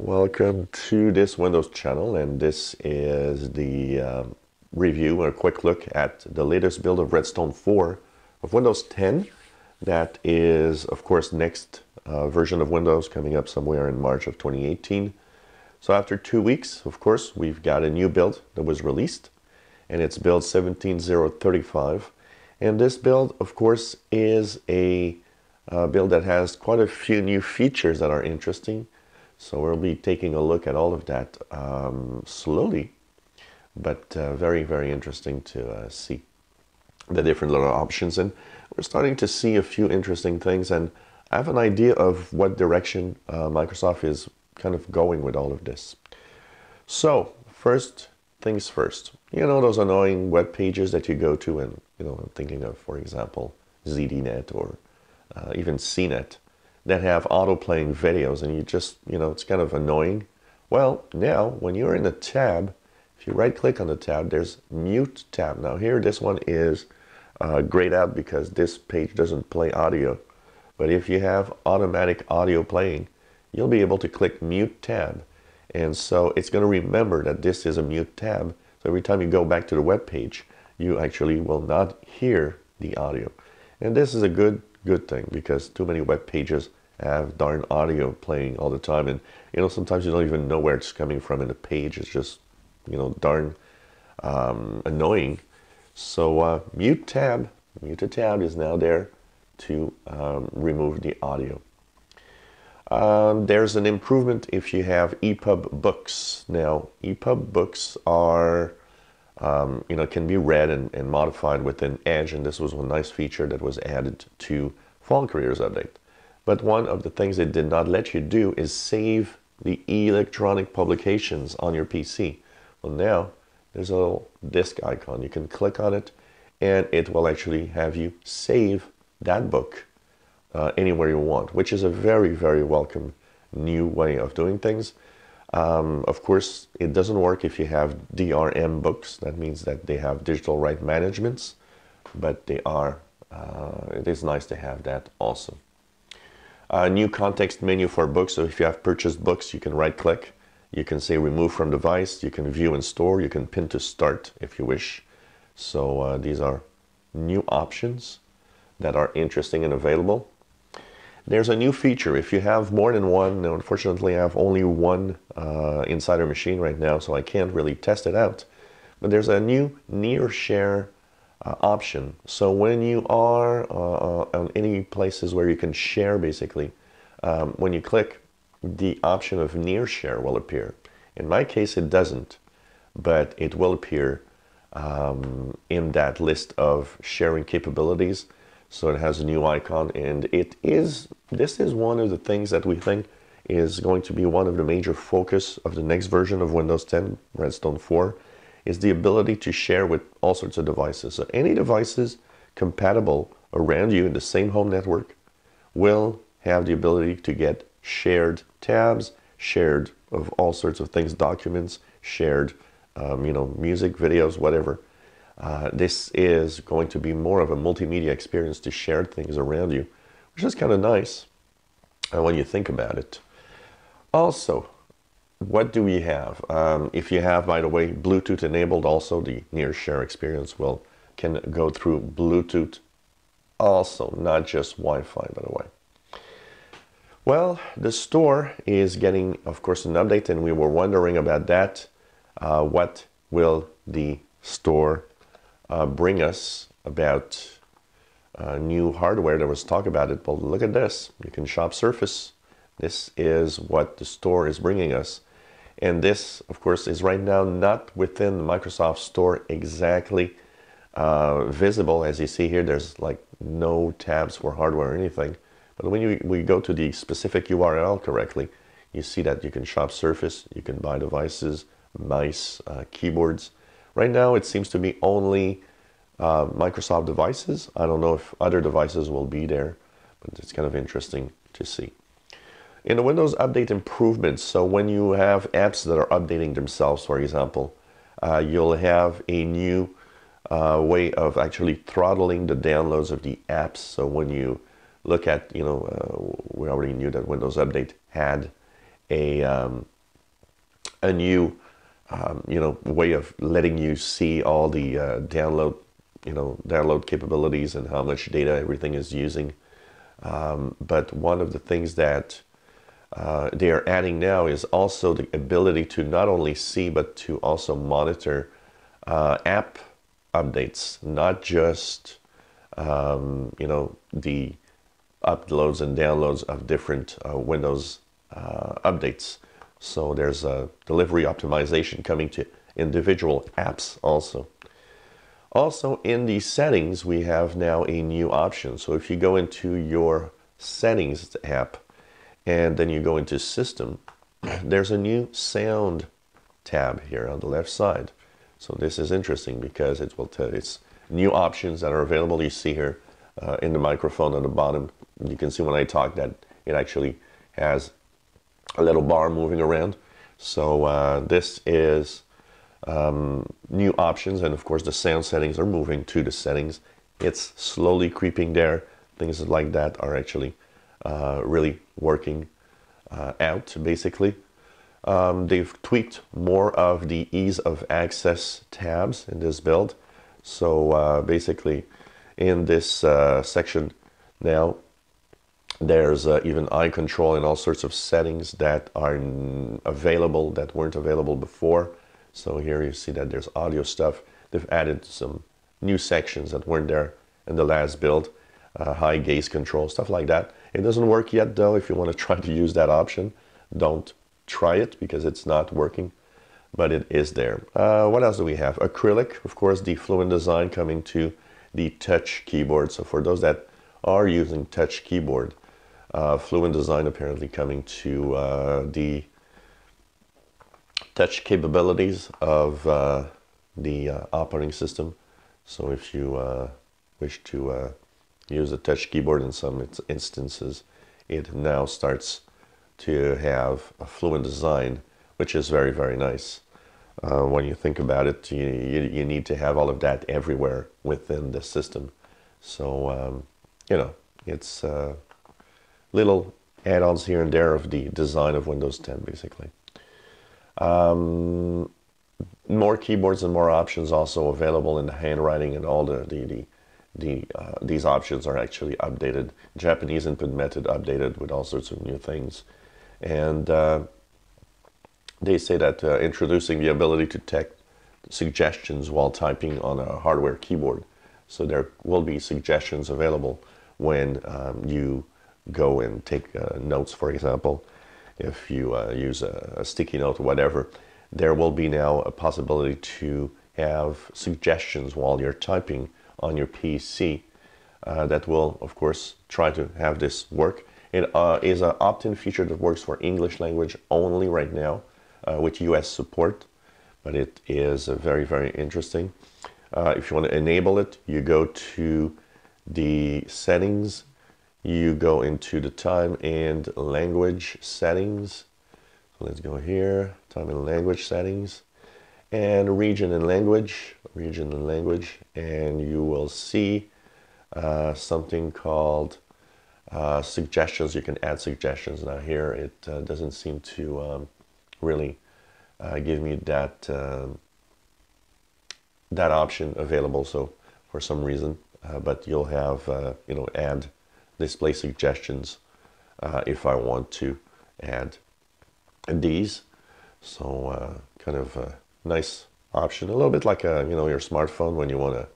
Welcome to this Windows channel and this is the um, review or quick look at the latest build of Redstone 4 of Windows 10 that is of course next uh, version of Windows coming up somewhere in March of 2018 so after two weeks of course we've got a new build that was released and it's build 17035 and this build of course is a uh, build that has quite a few new features that are interesting so we'll be taking a look at all of that um, slowly, but uh, very, very interesting to uh, see the different little options. And we're starting to see a few interesting things and I have an idea of what direction uh, Microsoft is kind of going with all of this. So first things first, you know those annoying web pages that you go to and, you know, I'm thinking of, for example, ZDNet or uh, even CNET that have auto-playing videos and you just, you know, it's kind of annoying. Well, now when you're in a tab, if you right click on the tab, there's mute tab. Now here, this one is uh, grayed out because this page doesn't play audio. But if you have automatic audio playing, you'll be able to click mute tab. And so it's going to remember that this is a mute tab. So every time you go back to the web page, you actually will not hear the audio. And this is a good, good thing because too many web pages have darn audio playing all the time. And you know sometimes you don't even know where it's coming from in the page it's just you know darn um, annoying. So uh, mute tab. Mute tab is now there to um, remove the audio. Um, there's an improvement if you have EPUB books. Now EPUB books are um, you know can be read and, and modified within Edge and this was one nice feature that was added to Fall Creators Update but one of the things it did not let you do is save the electronic publications on your PC. Well, now there's a little disk icon. You can click on it and it will actually have you save that book uh, anywhere you want, which is a very, very welcome new way of doing things. Um, of course, it doesn't work if you have DRM books. That means that they have digital right managements, but they are, uh, it is nice to have that also. A new context menu for books. So if you have purchased books, you can right click. You can say remove from device. You can view and store. You can pin to start if you wish. So uh, these are new options that are interesting and available. There's a new feature. If you have more than one, now unfortunately I have only one uh, insider machine right now, so I can't really test it out. But there's a new near share uh, option. So when you are uh, uh, on any places where you can share basically, um, when you click, the option of near share will appear. In my case, it doesn't, but it will appear um, in that list of sharing capabilities. So it has a new icon and it is, this is one of the things that we think is going to be one of the major focus of the next version of Windows 10 Redstone 4 is the ability to share with all sorts of devices. So any devices compatible around you in the same home network will have the ability to get shared tabs, shared of all sorts of things, documents, shared, um, you know, music, videos, whatever. Uh, this is going to be more of a multimedia experience to share things around you, which is kind of nice uh, when you think about it. Also, what do we have? Um, if you have, by the way, Bluetooth enabled, also the near share experience will can go through Bluetooth also, not just Wi-Fi, by the way. Well, the store is getting, of course, an update, and we were wondering about that. Uh, what will the store uh, bring us about uh, new hardware? There was talk about it, but look at this. You can shop Surface. This is what the store is bringing us. And this, of course, is right now not within the Microsoft Store exactly uh, visible. As you see here, there's like no tabs for hardware or anything. But when you, we go to the specific URL correctly, you see that you can shop Surface, you can buy devices, mice, uh, keyboards. Right now, it seems to be only uh, Microsoft devices. I don't know if other devices will be there, but it's kind of interesting to see. In the Windows Update improvements, so when you have apps that are updating themselves, for example, uh, you'll have a new uh, way of actually throttling the downloads of the apps. So when you look at, you know, uh, we already knew that Windows Update had a um, a new um, you know way of letting you see all the uh, download you know download capabilities and how much data everything is using. Um, but one of the things that uh, they are adding now is also the ability to not only see but to also monitor uh, app updates, not just um, you know the uploads and downloads of different uh, Windows uh, updates. So there's a delivery optimization coming to individual apps also. Also in the settings, we have now a new option. So if you go into your settings app and then you go into system, there's a new sound tab here on the left side. So this is interesting because it will tell it's new options that are available. You see here uh, in the microphone at the bottom, you can see when I talk that it actually has a little bar moving around. So uh, this is um, new options and of course the sound settings are moving to the settings. It's slowly creeping there. Things like that are actually uh, really working uh, out basically. Um, they've tweaked more of the ease of access tabs in this build. So uh, basically in this uh, section now there's uh, even eye control and all sorts of settings that are available that weren't available before. So here you see that there's audio stuff. They've added some new sections that weren't there in the last build. Uh, high gaze control, stuff like that. It doesn't work yet though. If you want to try to use that option, don't try it because it's not working, but it is there. Uh, what else do we have? Acrylic, of course, the Fluent Design coming to the touch keyboard. So for those that are using touch keyboard, uh, Fluent Design apparently coming to uh, the touch capabilities of uh, the uh, operating system. So if you uh, wish to use a touch keyboard in some instances, it now starts to have a Fluent Design, which is very, very nice. when you think about it, you, you, you, need to have all of that everywhere within the system. So, um, you know, it's little add-ons here and there of the design of Windows 10 basically. Um, more keyboards and more options also available in the handwriting and all the, the, the, the uh, these options are actually updated. Japanese input method updated with all sorts of new things. And uh, they say that uh, introducing the ability to take suggestions while typing on a hardware keyboard. So there will be suggestions available when um, you go and take uh, notes, for example, if you uh, use a, a, sticky note or whatever, there will be now a possibility to have suggestions while you're typing on your PC uh, that will, of course, try to have this work. It uh, is an opt-in feature that works for English language only right now uh, with US support, but it is very, very interesting. Uh, if you want to enable it, you go to the settings you go into the time and language settings. Let's go here, time and language settings, and region and language, region and language, and you will see uh, something called uh, suggestions. You can add suggestions. Now here it uh, doesn't seem to um, really uh, give me that um, that option available. So for some reason, uh, but you'll have uh, you know add display suggestions if I want to add these. So kind of nice option, a little bit like a, you know your smartphone when you want to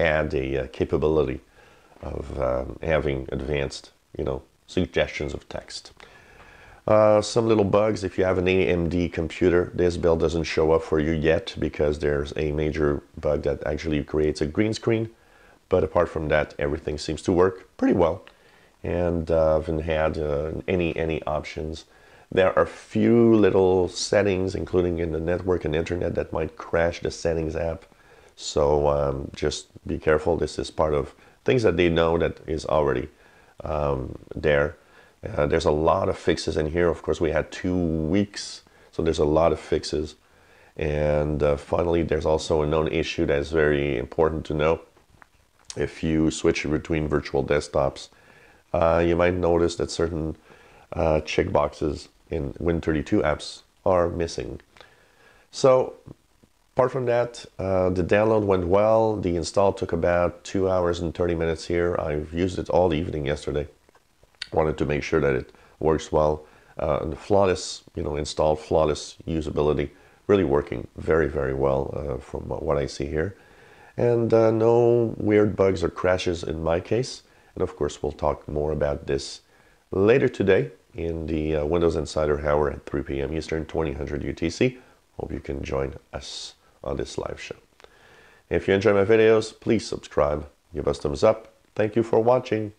add a, uh, capability of um, having advanced you know suggestions of text. Uh, some little bugs, if you have an AMD computer, this build doesn't show up for you yet because there's a major bug that actually creates a green screen. But apart from that, everything seems to work pretty well and uh, haven't had uh, any any options. There are a few little settings, including in the network and internet, that might crash the settings app. So um, just be careful. This is part of things that they know that is already um, there. Uh, there's a lot of fixes in here. Of course, we had two weeks, so there's a lot of fixes. And uh, finally, there's also a known issue that's very important to know. If you switch between virtual desktops, uh, you might notice that certain uh, checkboxes in Win32 apps are missing. So apart from that, uh, the download went well. The install took about two hours and 30 minutes here. I've used it all evening yesterday. Wanted to make sure that it works well. Uh, and the flawless, you know, installed flawless usability, really working very, very well uh, from what I see here. And uh, no weird bugs or crashes in my case. And of course, we'll talk more about this later today in the uh, Windows Insider Hour at 3 p.m. Eastern, 2000 UTC. Hope you can join us on this live show. If you enjoy my videos, please subscribe, give us thumbs up. Thank you for watching.